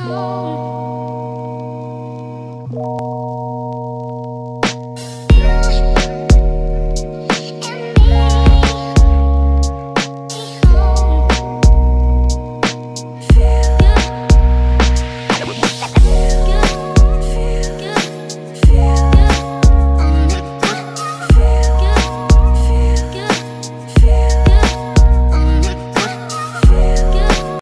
Oh.